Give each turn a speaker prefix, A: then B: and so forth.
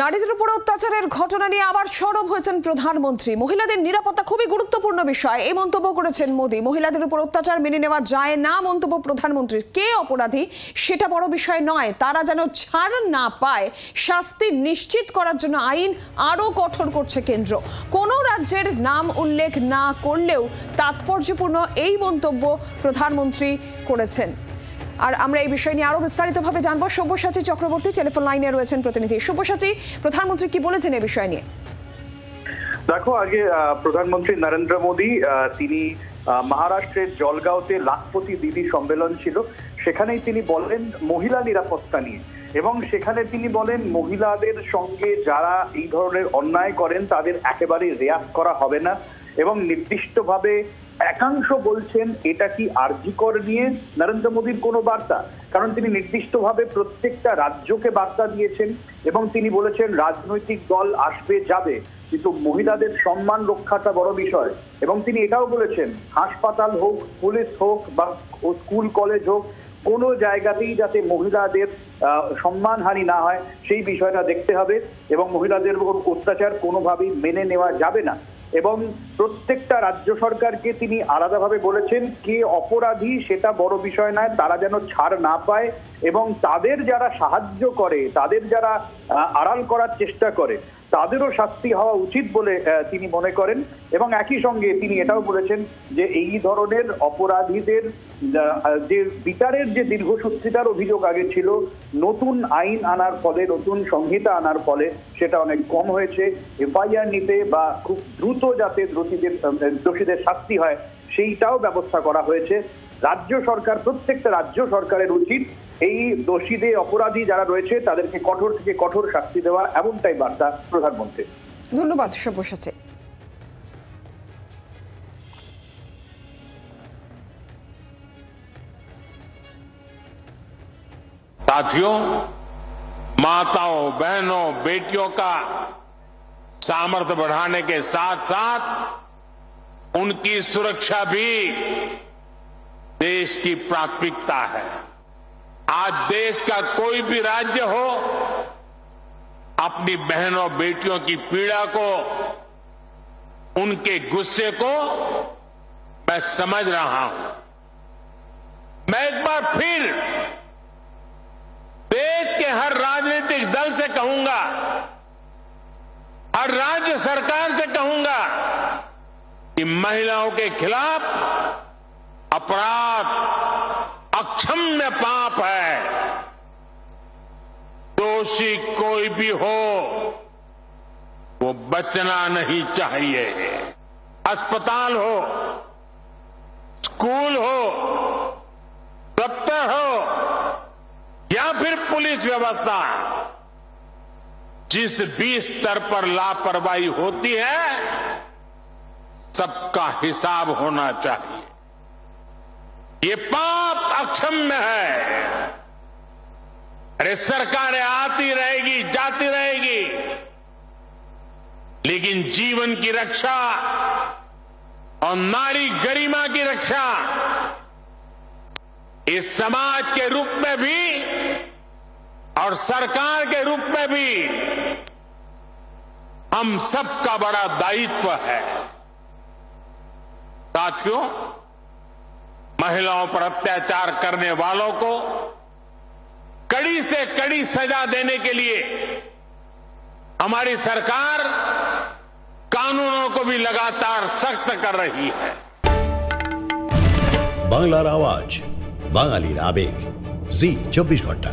A: নারীদের উপর অত্যাচারের ঘটনা নিয়ে আবার সরব হয়েছেন প্রধানমন্ত্রী। মহিলাদের নিরাপত্তা খুবই গুরুত্বপূর্ণ বিষয়। এই মন্তব্য করেছেন মোদী। মহিলাদের উপর অত্যাচার মেনে নেওয়া যায় না মন্তব্য প্রধানমন্ত্রীর কে অপরাধী সেটা বড় বিষয় নয়। তারা যেন ছাড় না পায়, শাস্তি নিশ্চিত করার জন্য আইন আরও কঠোর করছে কেন্দ্র। কোনো রাজ্যের নাম উল্লেখ না করলেও তাৎপর্যপূর্ণ এই মন্তব্য প্রধানমন্ত্রী করেছেন। আর আমরা এই বিষয় নিয়ে আরও বিস্তারিতভাবে জানব। সব্যসাচী চক্রবর্তী টেলিফোন লাইনে রয়েছেন প্রতিনিধি। সব্যসাচী, প্রধানমন্ত্রী কি বলেছেন এই বিষয় নিয়ে?
B: দেখো, আগে প্রধানমন্ত্রী নরেন্দ্র মোদী তিনি মহারাষ্ট্রের জলগাঁওতে লাখপতি দিদি সম্মেলন ছিল। সেখানেই তিনি বলেন, মহিলা নিরাপত্তা নিয়ে। এবং সেখানে তিনি বলেন, মহিলাদের সঙ্গে যারা এই ধরনের অন্যায় করেন, তাদের একেবারে রেয়াত করা হবে না এবং নির্দিষ্টভাবে একাংশ বলছেন, এটা কি আর্জিকর নিয়ে? নরেন্দ্র মোদীর কোনো বার্তা? কারণ তিনি নির্দিষ্টভাবে প্রত্যেকটা রাজ্যকে বার্তা দিয়েছেন এবং তিনি বলেছেন, রাজনৈতিক দল আসবে, যাবে, কিন্তু মহিলাদের সম্মান রক্ষাটা বড় বিষয়। এবং তিনি এটাও বলেছেন, হাসপাতাল হোক, পুলিশ হোক বা স্কুল, কলেজ হোক কোনো জায়গাতেই যাতে মহিলাদের সম্মানহানি না হয়, সেই বিষয়টা দেখতে হবে এবং মহিলাদের উপর অত্যাচার কোনোভাবেই মেনে নেওয়া যাবে না। এবং প্রত্যেকটা রাজ্য সরকারকে তিনি আলাদাভাবে বলেছেন, কে অপরাধী সেটা বড় বিষয় নয়, তারা যেন ছাড় না পায় এবং তাদের যারা সাহায্য করে, তাদের যারা আড়াল করার চেষ্টা করে তাদেরও শাস্তি হওয়া উচিত বলে তিনি মনে করেন। এবং একই সঙ্গে তিনি এটাও বলেছেন যে এই ধরনের অপরাধীদের যে বিচারের যে দীর্ঘসূত্রিতার অভিযোগ আগে ছিল, নতুন আইন আনার ফলে, নতুন সংহিতা আনার ফলে সেটা অনেক কম হয়েছে। এফআইআর নিতে বা খুব দ্রুত যাতে দোষীদের দোষীদের শাস্তি হয়, সেইটাও ব্যবস্থা করা হয়েছে। রাজ্য সরকার প্রত্যেকটা রাজ্য সরকারের উচিত এই দোষীদের অপরাধী যারা রয়েছে তাদেরকে কঠোর থেকে কঠোর শাস্তি দেওয়া এমনটাই বার্তা প্রধানমন্ত্রী
A: ধন্যবাদ সব্যসাচী
C: साथियों माताओं बहनों बेटियों का सामर्थ्य बढ़ाने के साथ साथ उनकी सुरक्षा भी देश की प्राथमिकता है। आज देश का कोई भी राज्य हो, अपनी बहनों बेटियों की पीड़ा को, उनके गुस्से को, मैं समझ रहा हूँ। मैं एक बार फिर देश के हर राजनीतिक दल से कहूँगा, हर राज्य सरकार से कहूँगा कि महिलाओं के खिलाफ अपराध अक्षम्य पाप है। दोषी कोई भी हो, वो बचना नहीं चाहिए। अस्पताल हो, स्कूल हो, दफ्तर हो, या फिर पुलिस व्यवस्था, जिस भी स्तर पर लापरवाही होती है, सबका हिसाब होना चाहिए। ये पाप अक्षम्य है। अरे सरकारें आती रहेगी, जाती रहेगी। लेकिन जीवन की रक्षा और नारी गरिमा की रक्षा इस समाज के रूप में भी और सरकार के रूप में भी हम सबका बड़ा दायित्व है। साथियों महिलाओं पर अत्याचार करने वालों को कड़ी से कड़ी सजा देने के लिए हमारी सरकार कानूनों को भी लगातार सख्त कर रही है
D: বাংলার আওয়াজ বাঙালির আবেগ জি চব্বিশ ঘন্টা